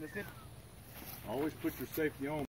That's it. Always put your safety on.